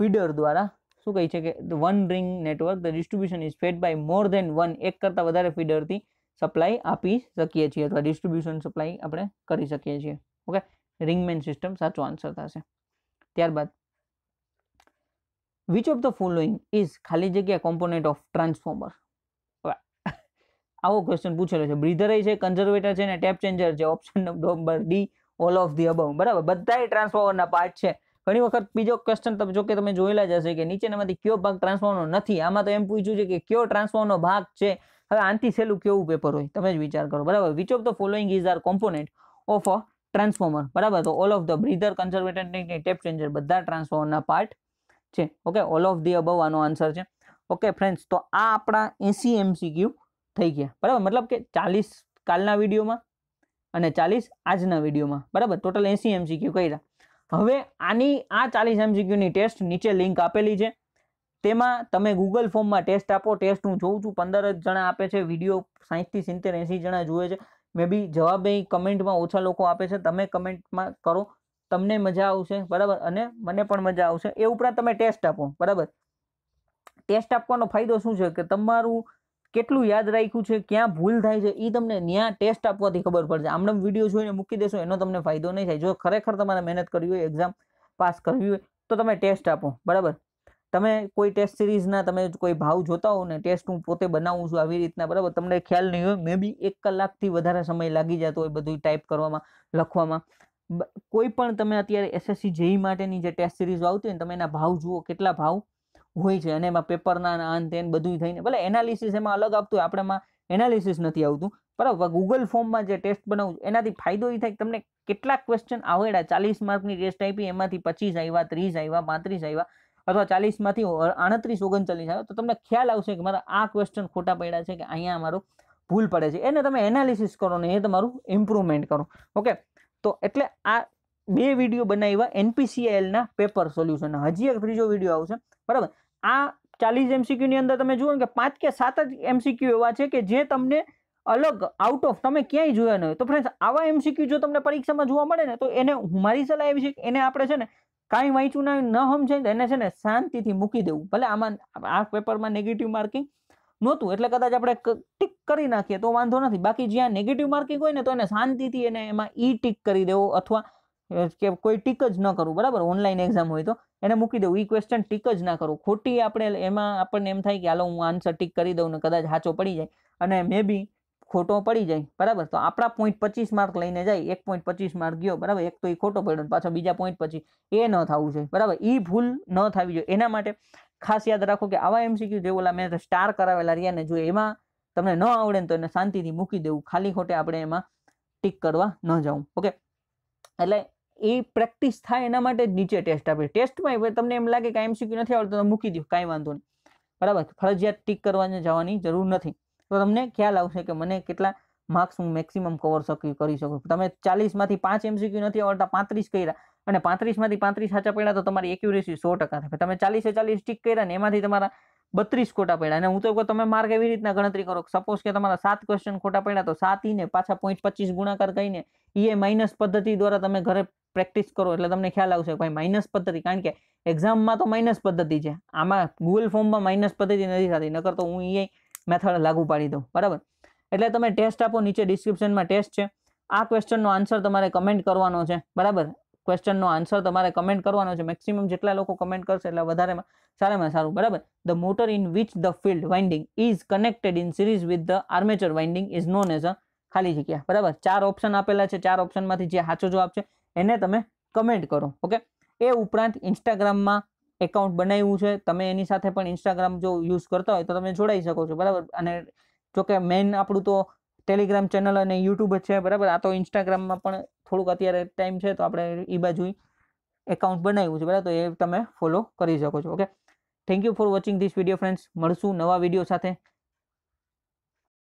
ફીડર દ્વારા શું કહે છે કે one ring network the distribution is fed by more than one એક કરતાં વધારે ફીડરથી સપ્લાય આપી શકીએ છીએ અથવા ડિસ્ટ્રીબ્યુશન સપ્લાય આપણે કરી શકીએ છીએ ઓકે રિંગમેન સિસ્ટમ સાચો આન્સર થશે ત્યારબાદ which of the following is ખાલી જગ્યા કોમ્પોનેન્ટ ઓફ ટ્રાન્સફોર્મર આવો ક્વેશ્ચન પૂછેલો છે. બ્રીધર છે કન્ઝર્વેટર છે ને ટેપ ચેન્જર છે. Option number D all of the above બરાબર? બધાય ટ્રાન્સફોર્મરના પાર્ટ છે. ઘણી વખત બીજો ક્વેશ્ચન તમે, જો કે તમે જોયેલા જ હશે કે નીચેનામાંથી કયો ભાગ ટ્રાન્સફોર્મરનો નથી. આમાં તો એમ પૂછ્યું છે કે કયો ટ્રાન્સફોર્મરનો ભાગ છે? હવે આનથી સહેલું કેવું પેપર હોય? તમે જ વિચાર કરો. બરાબર? Which of the following is are component of a transformer બરાબર? તો all of the breather conservator tap changer બધા ટ્રાન્સફોર્મરના પાર્ટ છે. Okay all of the above આનો આન્સર છે. ઓકે ફ્રેન્ડ્સ તો આ આપણા એસી એમસીક્યુ થઈ ગયા. બરાબર? મતલબ કે ચાલીસ કાલના વિડીયોમાં અને ચાલીસ આજના વિડીયોમાં. બરાબર? ટોટલ એસી એમસીક્યુ કર્યા. હવે આની, આ ચાલીસ એમસીક્યુની ટેસ્ટ નીચે લિંક આપેલી છે. તેમાં તમે ગૂગલ ફોર્મમાં ટેસ્ટ આપો. ટેસ્ટ હું જોઉં છું. પંદર જ જણા આપે છે. વીડિયો સાહીઠથી સિત્તેર, એંસી જણા જુએ છે. મે બી જવાબ એ કમેન્ટમાં ઓછા લોકો આપે છે. તમે કમેન્ટમાં કરો. તમને મજા આવશે. બરાબર? અને મને પણ મજા આવશે. એ ઉપરાંત તમે ટેસ્ટ આપો. બરાબર? ટેસ્ટ આપવાનો ફાયદો શું છે? કે તમારું કેટલું યાદ રાખ્યું છે, ક્યાં ભૂલ થાય છે એ તમને ત્યાં ટેસ્ટ આપવાથી ખબર પડશે. આમને વીડિયો જોઈને મૂકી દેશો, એનો તમને ફાયદો નહીં થાય. જો ખરેખર તમારે મહેનત કરવી હોય એક્ઝામ પાસ કરવી હોય, તો તમે ટેસ્ટ આપો. બરાબર? તમે કોઈ ટેસ્ટ સિરીઝના તમે કોઈ ભાવ જોતા હો ને ટેસ્ટ હું પોતે બનાવું છું આવી રીતના, બરાબર? તમને ખ્યાલ નહીં હોય મે બી એક કલાકથી વધારે સમય લાગી જતો હોય બધું ટાઈપ કરવામાં, લખવામાં. કોઈ પણ તમે અત્યારે એસએસસી જેઈ માટેની જે ટેસ્ટ સિરીઝ આવતી હોય ને, તમે એના ભાવ જુઓ, કેટલા ભાવ? હોય છે અને એમાં પેપરના આન તેન બધું થઈને, ભલે એનાલિસિસ એમાં અલગ આવતું હોય આપણામાં એનાલિસિસ નથી આવતું બરાબર ગૂગલ ફોર્મમાં જે ટેસ્ટ બનાવું એનાથી ફાયદો એ થાય કે તમને કેટલાક ક્વેશ્ચન આવડ્યા, ચાલીસ માર્કની ટેસ્ટ આપી, એમાંથી પચીસ આવ્યા ત્રીસ આવ્યા પાંત્રીસ આવ્યા અથવા ચાલીસમાંથી આડત્રીસ ઓગણચાલીસ આવ્યો તો તમને ખ્યાલ આવશે કે મારા આ ક્વેશ્ચન ખોટા પડ્યા છે કે અહીંયા મારું ભૂલ પડે છે. એને તમે એનાલિસિસ કરો ને એ તમારું ઇમ્પ્રુવમેન્ટ કરો. ઓકે તો એટલે આ બે વીડિયો બનાવ્યા એનપીસીએલના પેપર સોલ્યુશન હજી એક ત્રીજો વીડિયો આવશે. બરાબર? આ ચાલીસ એમસીક્યુની અંદર તમે જુઓ કે પાંચ કે સાત જ એમસીક્યુ એવા છે કે જે તમને અલગ આઉટ ઓફ તમે ક્યાંય જોયા ન હોય. તો ફ્રેન્ડ્સ આવા એમસીક્યુ જો તમને પરીક્ષામાં જોવા મળે ને, તો એને મારી સલાહ એવી છે કે એને આપણે છે ને કાંઈ વાંચ્યું ના સમજાય તો એને છે ને શાંતિથી મૂકી દેવું. ભલે આમાં આ પેપરમાં નેગેટિવ માર્કિંગ નહોતું, એટલે કદાચ આપણે ટીક કરી નાખીએ, તો વાંધો નથી. બાકી જ્યાં નેગેટિવ માર્કિંગ હોય ને, તો એને શાંતિથી એને એમાં ઈ ટીક કરી દેવો અથવા કે કોઈ ટીક જ ન કરવું. બરાબર? ઓનલાઈન એક્ઝામ હોય તો. એને મૂકી દઉં. એ ક્વેશ્ચન ટીક જ ના કરું. ખોટી આપણે, એમાં આપણને એમ થાય કે હાલો હું આન્સર ટીક કરી દઉં ને કદાચ સાચો પડી જાય અને મે બી ખોટો પડી જાય. બરાબર? તો આપણા પોઈન્ટ પચીસ માર્ક લઈને જાય. એક પોઈન્ટ પચીસ માર્ક ગયો. બરાબર? એક તો એ ખોટો પડ્યો પાછો બીજા પોઈન્ટ પછી એ ન થવું જોઈએ. બરાબર? એ ભૂલ ન થવી જોઈએ. એના માટે ખાસ યાદ રાખો કે આવા એમસીક્યુ જે ઓલા મેં સ્ટાર કરાવેલા રહ્યા ને જો એમાં તમને ન આવડે ને તો એને શાંતિથી મૂકી દેવું. ખાલી ખોટે આપણે એમાં ટીક કરવા ન જવું ઓકે એટલે એ પ્રેક્ટિસ થાય એના માટે જ નીચે ટેસ્ટ આપે. ટેસ્ટમાં તમને એમ લાગે કે એમસીક્યુ નથી આવડતો તમે મૂકી દો કાંઈ વાંધો નહીં. બરાબર? ફરજિયાત ટીક કરવાને જવાની જરૂર નથી. તો તમને ખ્યાલ આવશે કે મને કેટલા માર્ક્સ હું મેક્સિમમ કવર શકી, કરી શકું. તમે ચાલીસમાંથી પાંચ એમસીક્યુ નથી આવડતા, પાંત્રીસ કર્યા. અને પાંત્રીસમાંથી પાંત્રીસ સાચા પડ્યા તો તમારી એક્યુરેસી સો ટકા થાય. તમે ચાલીસે ચાલીસ ટીક કર્યા ને એમાંથી તમારા બત્રીસ ખોટા પડ્યા. અને હું તો તમે માર્ક એવી રીતના ગણતરી કરો. સપોઝ કે તમારા સાત ક્વેશ્ચન ખોટા પડ્યા તો સાત ને પાછા પોઈન્ટ પચીસ ગુણાકાર કરીને એ માઇનસ પદ્ધતિ દ્વારા તમે ઘરે પ્રેક્ટિસ કરો એટલે તમને ખ્યાલ આવશે ભાઈ માઇનસ પદ્ધતિ, કારણ કે એક્ઝામમાં તો માઇનસ પદ્ધતિ છે. આમાં ગૂગલ ફોર્મમાં માઇનસ પદ્ધતિ નથી થતી, નકર તો હું એ મેથડ લાગુ પાડી દઉં, બરાબર? એટલે તમે ટેસ્ટ આપો, નીચે ડિસ્ક્રિપ્શનમાં ટેસ્ટ છે. આ ક્વેશ્ચનનો આન્સર તમારે કમેન્ટ કરવાનો છે, બરાબર? ક્વેશ્ચનનો આન્સર તમારે કમેન્ટ કરવાનો છે. મેક્સિમમ જેટલા લોકો કમેન્ટ કરશે એટલે વધારેમાં સારામાં સારું, બરાબર? The motor in which the field winding is connected in series with the armature winding is known as a ખાલી જગ્યા, બરાબર? ચાર ઓપ્શન આપેલા છે, ચાર ઓપ્શનમાંથી જે સાચો જવાબ છે એને તમે કમેન્ટ કરો ઓકે એ ઉપરાંત ઇન્સ્ટાગ્રામમાં એકાઉન્ટ બનાવ્યું છે. તમે એની સાથે પણ ઇન્સ્ટાગ્રામ જો યુઝ કરતા હોય તો તમે જોડાઈ શકો છો, બરાબર? અને જોકે મેઇન આપણું તો ટેલિગ્રામ ચેનલ અને યુટ્યુબ જ છે, બરાબર? આ તો ઇન્સ્ટાગ્રામમાં પણ થોડુંક અત્યારે ટાઈમ છે તો આપણે એ બાજુ એકાઉન્ટ બનાવ્યું છે, બરાબર? તો એ તમે ફોલો કરી શકો છો okay thank you for watching this video friends મળશું નવા વીડિયો સાથે.